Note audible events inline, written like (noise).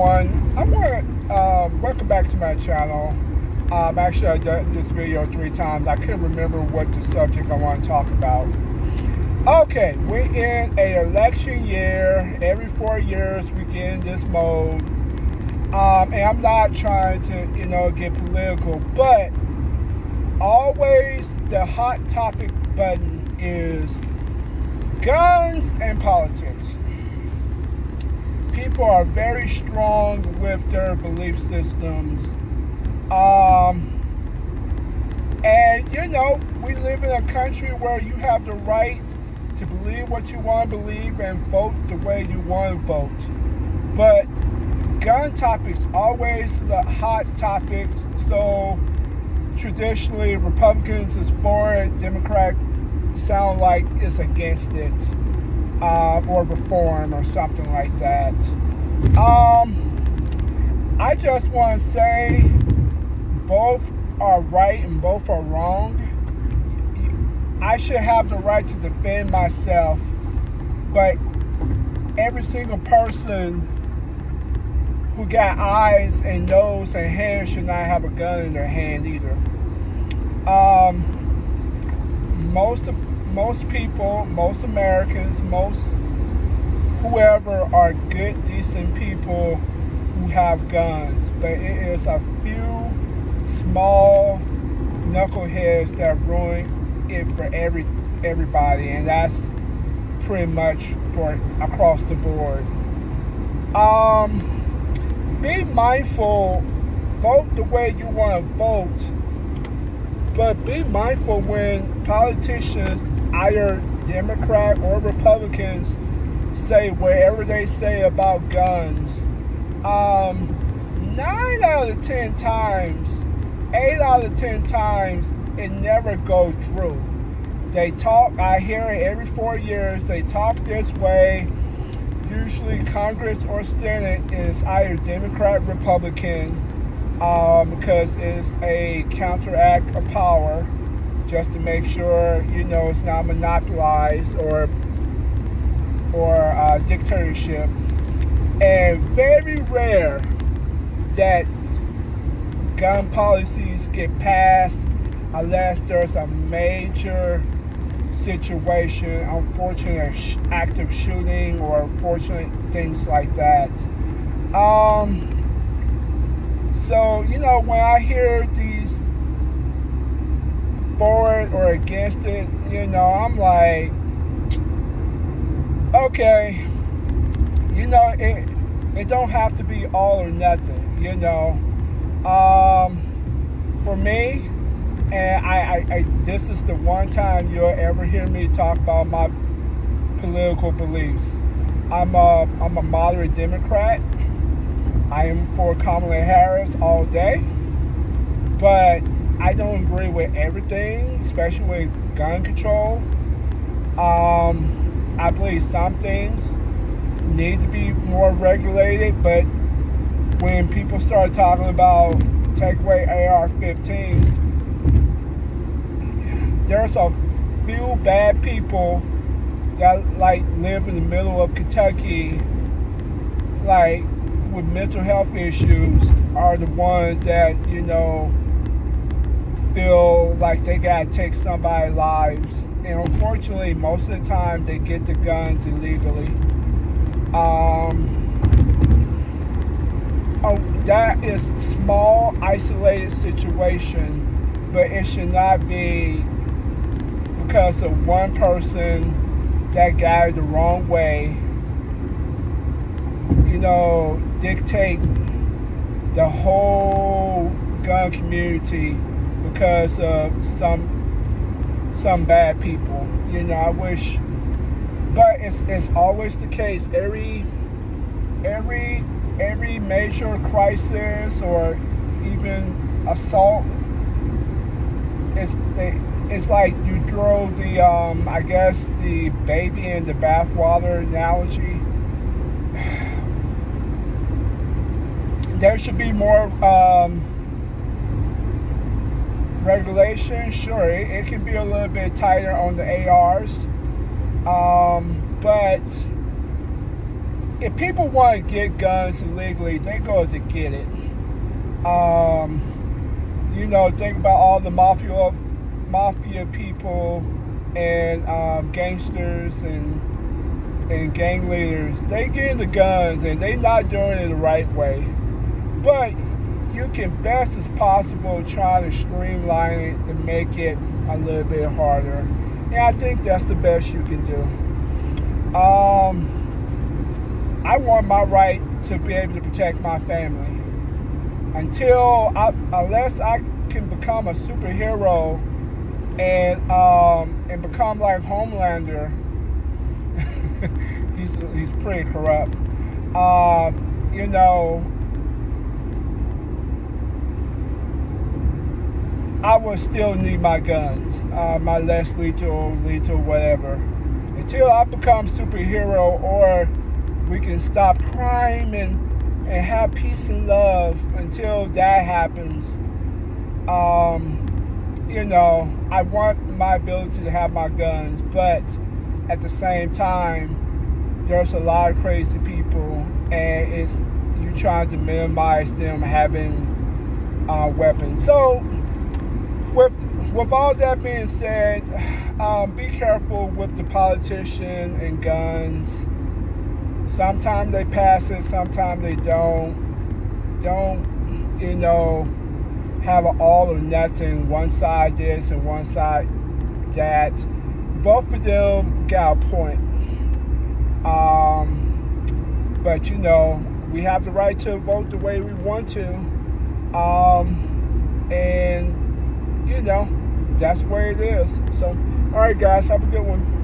everyone. I want to um, welcome back to my channel. Um, actually, I've done this video three times. I couldn't remember what the subject I want to talk about. Okay, we're in a election year. Every four years, we get in this mode. Um, and I'm not trying to, you know, get political, but always the hot topic button is guns and politics people are very strong with their belief systems. Um, and you know, we live in a country where you have the right to believe what you want to believe and vote the way you want to vote. But gun topics always the hot topics. So traditionally, Republicans is for it, Democrat sound like it's against it uh, or reform or something like that. Um, I just want to say both are right and both are wrong. I should have the right to defend myself, but every single person who got eyes and nose and hands should not have a gun in their hand either. Um, most of most people, most Americans, most whoever are good, decent people who have guns, but it is a few small knuckleheads that ruin it for every everybody, and that's pretty much for across the board. Um, be mindful. Vote the way you want to vote, but be mindful when politicians either Democrat or Republicans say whatever they say about guns, um, nine out of ten times, eight out of ten times, it never goes through. They talk, I hear it every four years, they talk this way. Usually, Congress or Senate is either Democrat, Republican, um, because it's a counteract of power just to make sure you know it's not monopolized or or uh, dictatorship. And very rare that gun policies get passed unless there's a major situation, unfortunate act of shooting or unfortunate things like that. Um, so, you know, when I hear these for it or against it, you know, I'm like, okay, you know, it it don't have to be all or nothing, you know. Um, for me, and I, I, I, this is the one time you'll ever hear me talk about my political beliefs. I'm a I'm a moderate Democrat. I am for Kamala Harris all day, but I don't agree with everything, especially with gun control. Um, I believe some things need to be more regulated, but when people start talking about take away AR-15s, there's a few bad people that like live in the middle of Kentucky, like with mental health issues, are the ones that you know feel like they gotta take somebody's lives. And unfortunately, most of the time they get the guns illegally. Um, oh, that is small, isolated situation, but it should not be because of one person that got it the wrong way. Know, dictate the whole gun community because of some some bad people. You know, I wish, but it's it's always the case. Every every every major crisis or even assault, it's it's like you throw the um I guess the baby in the bathwater analogy. There should be more. Um, regulation, sure, it, it, can be a little bit tighter on the ARs, um, but if people want to get guns illegally, they go to get it. Um, you know, think about all the mafia mafia people and um, gangsters and and gang leaders. They get the guns and they not doing it the right way. But you can best as possible try to streamline it to make it a little bit harder. And I think that's the best you can do. Um, I want my right to be able to protect my family. Until I, unless I can become a superhero and um, and become like Homelander, (laughs) he's he's pretty corrupt. Um, you know, I will still need my guns, uh, my less lethal, lethal, whatever, until I become superhero or we can stop crime and and have peace and love. Until that happens, um, you know, I want my ability to have my guns, but at the same time, there's a lot of crazy people, and it's you trying to minimize them having uh, weapons. So with with all that being said, um, be careful with the politician and guns. Sometimes they pass it, sometimes they don't. Don't you know? Have an all or nothing. One side this and one side that. Both of them got a point. Um, but you know, we have the right to vote the way we want to. Um, and you know, that's where it is. So, all right, guys, have a good one.